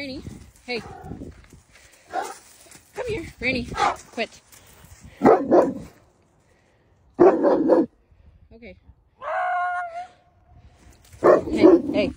Rainy. Hey. Come here. Rainy. Quit. Okay. Hey, hey.